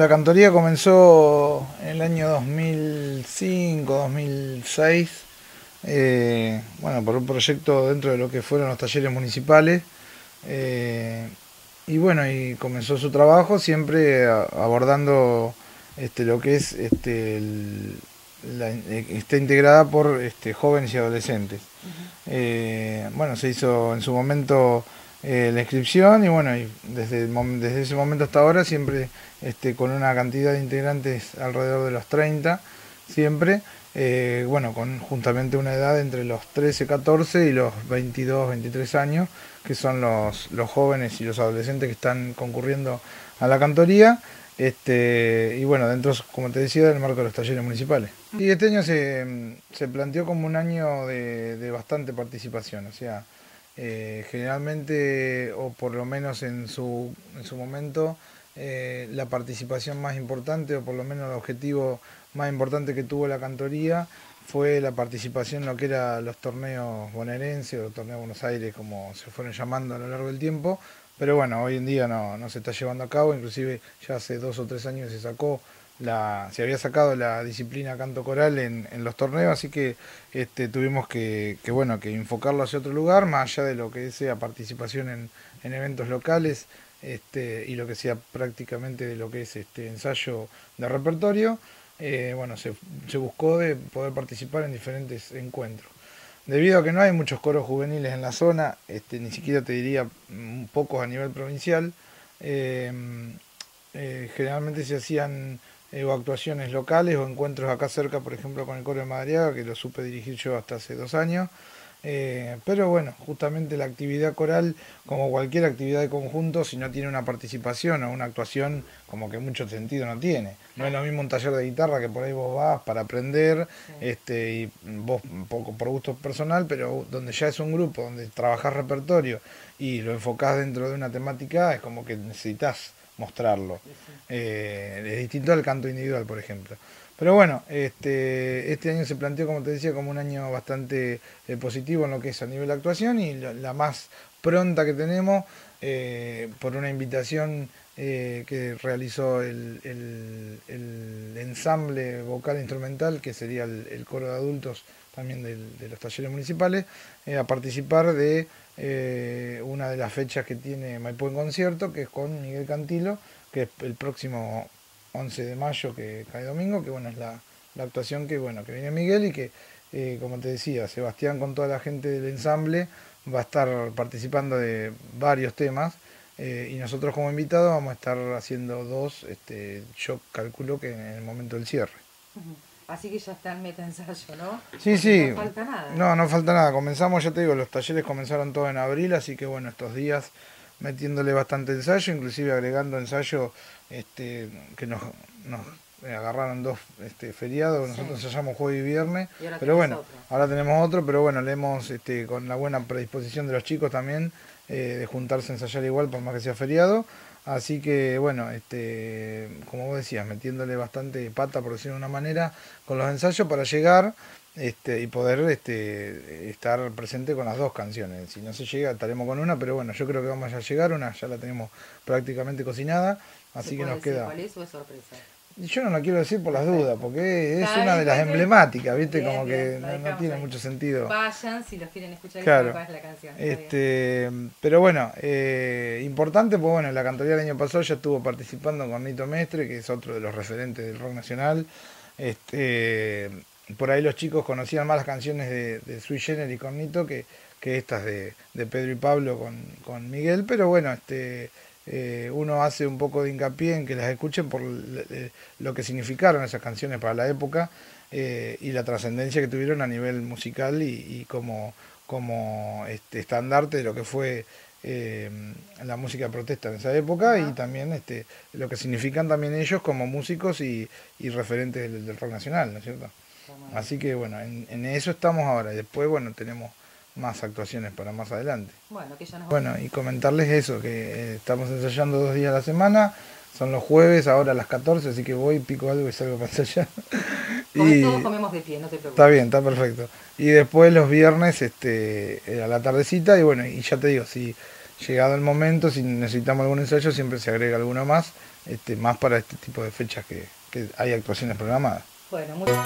la cantoría comenzó en el año 2005, 2006, eh, bueno, por un proyecto dentro de lo que fueron los talleres municipales. Eh, y bueno, y comenzó su trabajo siempre abordando este, lo que es este, está integrada por este, jóvenes y adolescentes. Eh, bueno, se hizo en su momento eh, la inscripción y bueno, desde, desde ese momento hasta ahora siempre este, con una cantidad de integrantes alrededor de los 30, siempre, eh, bueno, con justamente una edad entre los 13, 14 y los 22, 23 años, que son los, los jóvenes y los adolescentes que están concurriendo a la cantoría. Este, y bueno, dentro, como te decía, del marco de los talleres municipales. Y este año se, se planteó como un año de, de bastante participación, o sea, eh, generalmente, o por lo menos en su, en su momento, eh, la participación más importante, o por lo menos el objetivo más importante que tuvo la cantoría, fue la participación en lo que eran los torneos bonaerenses o torneos Buenos Aires, como se fueron llamando a lo largo del tiempo. Pero bueno, hoy en día no, no se está llevando a cabo, inclusive ya hace dos o tres años se sacó se había sacado la disciplina canto coral en, los torneos, así que este, tuvimos que, bueno, que enfocarlo hacia otro lugar, más allá de lo que sea participación en, eventos locales este, y lo que sea prácticamente de lo que es este ensayo de repertorio, eh, bueno, se, buscó de poder participar en diferentes encuentros. Debido a que no hay muchos coros juveniles en la zona, este, ni siquiera te diría pocos a nivel provincial, eh, eh, generalmente se hacían eh, o actuaciones locales o encuentros acá cerca, por ejemplo, con el coro de Madriaga, que lo supe dirigir yo hasta hace dos años. Eh, pero bueno, justamente la actividad coral, como cualquier actividad de conjunto, si no tiene una participación o una actuación, como que mucho sentido no tiene. No es lo mismo un taller de guitarra que por ahí vos vas para aprender, este, y vos poco por gusto personal, pero donde ya es un grupo, donde trabajás repertorio y lo enfocás dentro de una temática, es como que necesitas mostrarlo. Eh, es distinto al canto individual, por ejemplo. Pero bueno, este, este año se planteó, como te decía, como un año bastante eh, positivo en lo que es a nivel de actuación y la, más pronta que tenemos eh, por una invitación que realizó el, ensamble vocal instrumental, que sería el, coro de adultos también de los talleres municipales, a participar de eh, una de las fechas que tiene Maipú en concierto, que es con Miguel Cantilo, que es el próximo 11 de mayo, que cae domingo, que bueno, es la, actuación que bueno, que viene Miguel y que, eh, como te decía, Sebastián con toda la gente del ensamble va a estar participando de varios temas. Eh, y nosotros como invitados vamos a estar haciendo dos, este, yo calculo que en el momento del cierre. Así que ya está en meta ensayo, ¿no? Sí, sí. No falta nada. No, no falta nada. Comenzamos, ya te digo, los talleres comenzaron todos en abril, así que bueno, estos días metiéndole bastante ensayo, inclusive agregando ensayo este, que nos, nos agarraron dos este, feriados, nosotros ensayamos jueves y viernes, pero bueno, ahora tenemos otro, pero bueno, le hemos, este, con la buena predisposición de los chicos también, eh, de juntarse a ensayar igual, por más que sea feriado, Así que bueno, este, como vos decías, metiéndole bastante pata, por decirlo de una manera, con los ensayos para llegar este, y poder este, estar presente con las dos canciones. Si no se llega, estaremos con una, pero bueno, yo creo que vamos a llegar, una ya la tenemos prácticamente cocinada, así que nos queda... ¿Cuál es o es sorpresa? Yo no la quiero decir por las dudas, porque es una de las emblemáticas, ¿viste? Como que no, tiene mucho sentido. Vayan si los quieren escuchar claro. es la canción. Este, pero bueno, eh, importante, pues bueno, la cantoría del año pasado ya estuvo participando con Nito Mestre, que es otro de los referentes del rock nacional. Este, por ahí los chicos conocían más las canciones de, de Sui Generis con Nito que, que estas de, de Pedro y Pablo con, con Miguel, pero bueno, este eh, uno hace un poco de hincapié en que las escuchen por eh, lo que significaron esas canciones para la época eh, y la trascendencia que tuvieron a nivel musical y, como, como este estandarte de lo que fue la música de protesta en esa época y también este, lo que significan también ellos como músicos y, referentes del, rock nacional, ¿no es cierto? Así que bueno, en, en, eso estamos ahora. Y después bueno tenemos más actuaciones para más adelante. Bueno, que ya nos bueno y comentarles eso, que eh, estamos ensayando dos días a la semana, son los jueves, ahora a las 14, así que voy, pico algo y salgo para ensayar. y todos comemos de pie, no te preocupes. Está bien, está perfecto. Y después los viernes este, eh, a la tardecita, y bueno, y ya te digo, si llegado el momento, si necesitamos algún ensayo, siempre se agrega alguno más, este, más para este tipo de fechas que, que hay actuaciones programadas. Bueno, muchas